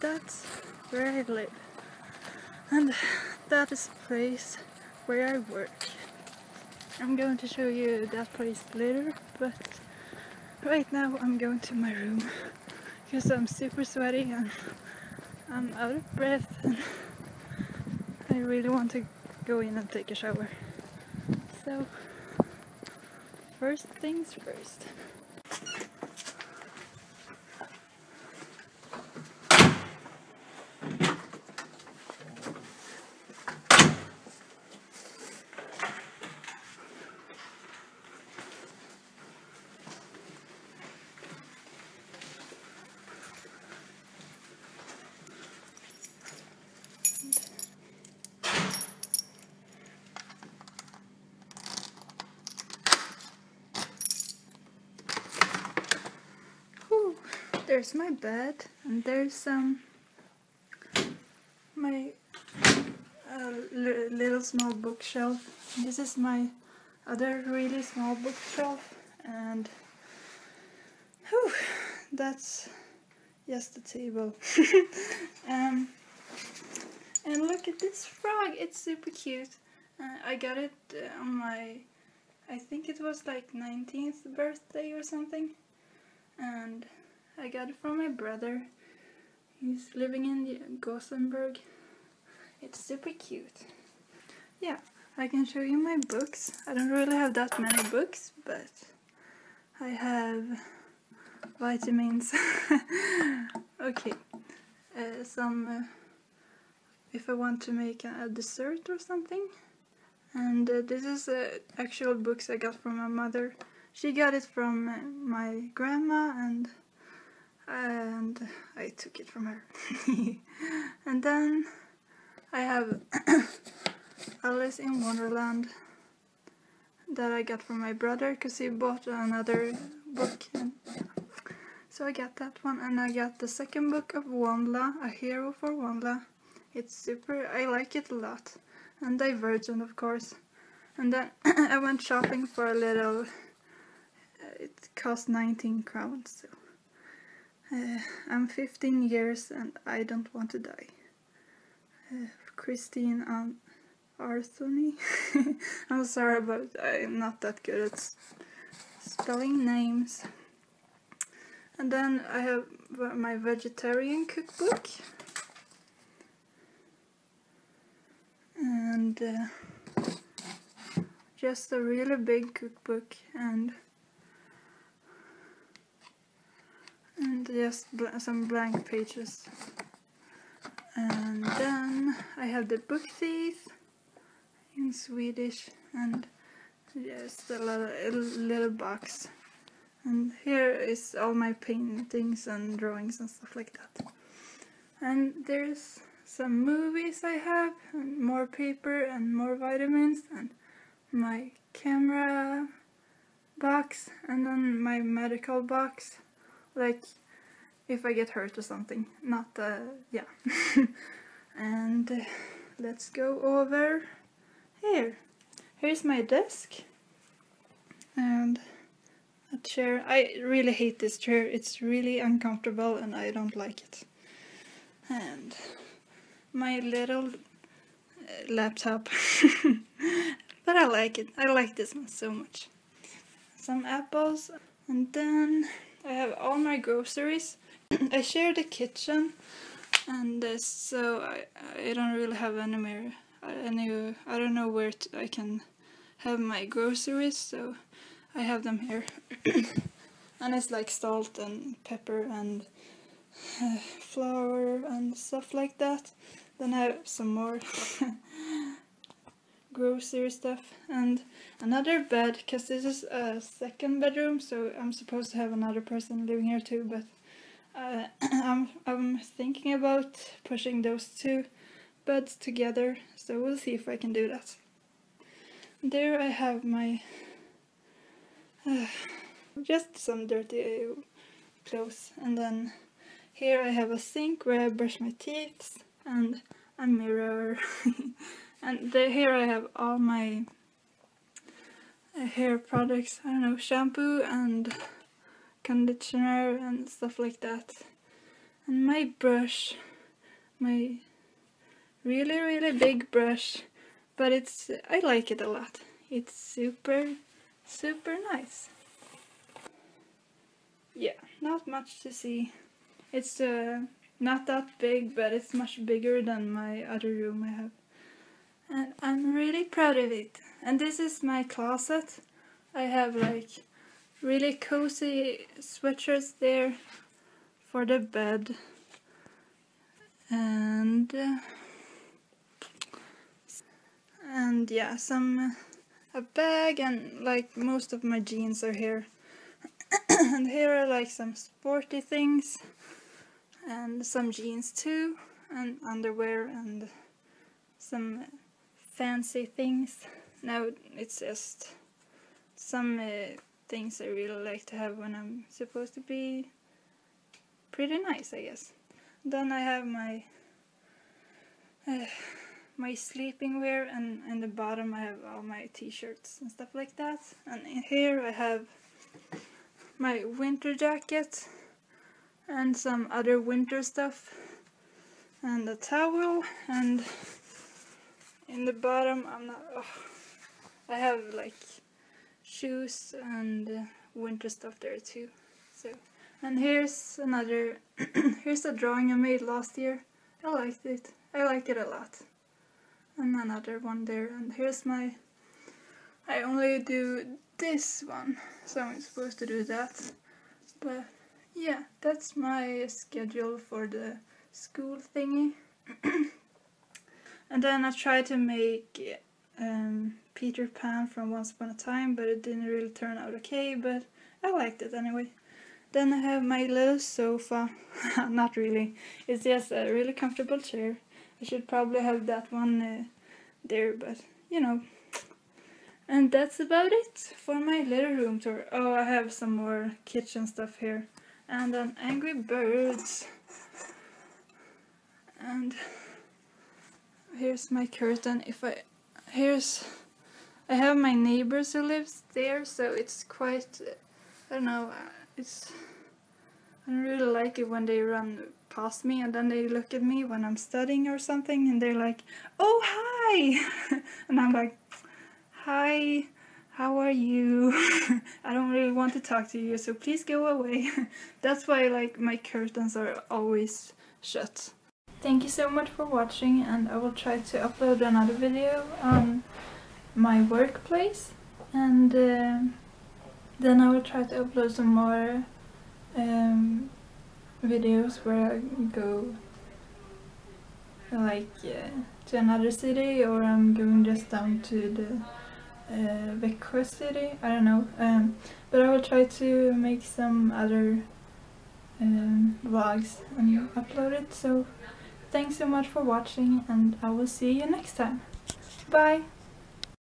that's where I live. And that is the place where I work. I'm going to show you that place later, but right now I'm going to my room because I'm super sweaty and I'm out of breath and I really want to go in and take a shower. So, first things first. Whew. There's my bed, and there's um my uh, li- little small bookshelf. This is my other really small bookshelf, and whew, that's just the table. um, and look at this frog; it's super cute. Uh, I got it uh, on my, I think it was like 19th birthday or something and I got it from my brother. He's living in Gothenburg. It's super cute. Yeah, I can show you my books. I don't really have that many books, but I have vitamins. okay, uh, some uh, if I want to make a, dessert or something. And uh, this is uh, actual books I got from my mother she got it from uh, my grandma and and I took it from her. and then I have Alice in Wonderland that I got from my brother because he bought another book. And. So I got that one and I got the second book of WondLa, A Hero for WondLa. It's super, I like it a lot. And Divergent of course. And then I went shopping for a little uh, it cost 19 crowns. So uh, I'm 15 years and I don't want to die. Uh, Christine and Arthony. I'm sorry, but I'm not that good at spelling names. And then I have my vegetarian cookbook. And uh, just a really big cookbook and and just bl some blank pages. And then I have the book thief in Swedish and just a little, a little box. And here is all my paintings and drawings and stuff like that. And there's some movies I have, and more paper and more vitamins, and my camera box, and then my medical box like if I get hurt or something. Not, uh, yeah. and uh, let's go over here. Here's my desk and a chair. I really hate this chair. It's really uncomfortable and I don't like it. And my little uh, laptop. but I like it. I like this one so much. Some apples and then I have all my groceries. I share the kitchen, and uh, so I, I don't really have any more. Any, I don't know where I can have my groceries, so I have them here. and it's like salt and pepper and uh, flour and stuff like that. Then I have some more grocery stuff and another bed because this is a second bedroom so I'm supposed to have another person living here too but uh, I'm, I'm thinking about pushing those two beds together so we'll see if I can do that. There I have my uh, just some dirty clothes and then here I have a sink where I brush my teeth and a mirror And the, here I have all my hair products. I don't know, shampoo and conditioner and stuff like that. And my brush my really really big brush but it's I like it a lot. It's super super nice. Yeah not much to see. It's uh, not that big but it's much bigger than my other room I have. And I'm really proud of it. And this is my closet. I have like really cozy sweatshirts there for the bed. And uh, and yeah some a bag and like most of my jeans are here. And here are like some sporty things and some jeans too and underwear and some fancy things. Now it's just some uh, things I really like to have when I'm supposed to be pretty nice I guess. Then I have my uh, my sleeping wear and in the bottom I have all my t-shirts and stuff like that. And in here I have my winter jacket and some other winter stuff and a towel. And in the bottom I'm not oh, I have like shoes and winter stuff there too. So and here's another here's a drawing I made last year. I liked it. I like it a lot. And another one there and here's my I only do this one so I'm supposed to do that. But yeah that's my schedule for the school thingy. And then I try to make um, Peter Pan from Once Upon a Time but it didn't really turn out okay but I liked it anyway then I have my little sofa not really it's just a really comfortable chair I should probably have that one uh, there, but you know. And that's about it for my little room tour. Oh, I have some more kitchen stuff here. And then Angry Birds. And here's my curtain. If I, here's, I have my neighbors who lives there, so it's quite, I don't know, it's, I don't really like it when they run past me and then they look at me when I'm studying or something and they're like, oh hi! and I'm like, hi, how are you? I don't really want to talk to you so please go away. That's why like my curtains are always shut. Thank you so much for watching and I will try to upload another video on my workplace and uh, then I will try to upload some more um, videos where I go like uh, to another city or I'm going just down to the uh, city, I don't know. Um, but I will try to make some other um, vlogs and upload it. So thanks so much for watching and I will see you next time. Bye!